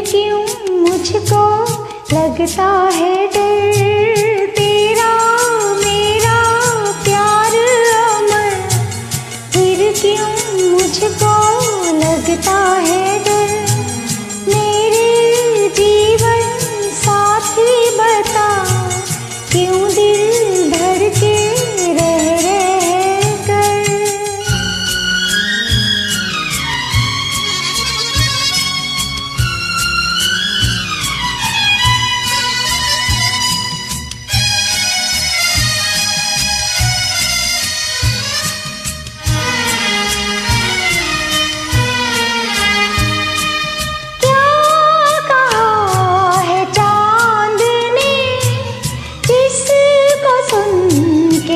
क्यों मुझको लगता है डर तेरा?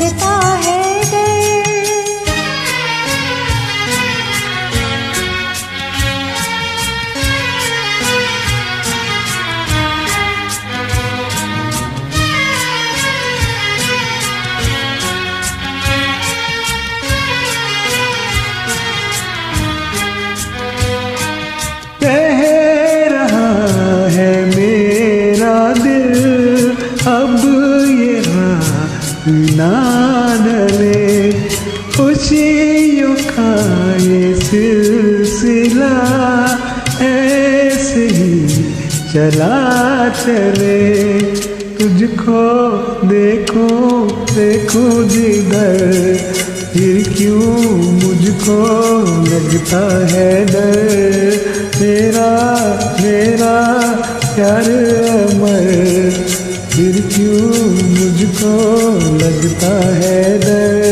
लगता खुशियों का ये सिलसिला, ऐसे ही चला चले। तुझको देखूँ देखूँ जिधर, फिर क्यों मुझको लगता है डर? मेरा मेरा प्यार अमर, फिर क्यों मुझको लगता है डर?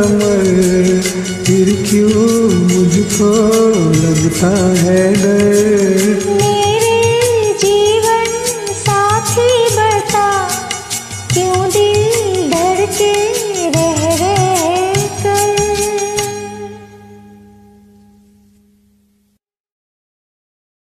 मर फिर क्यों मुझको लगता है डर?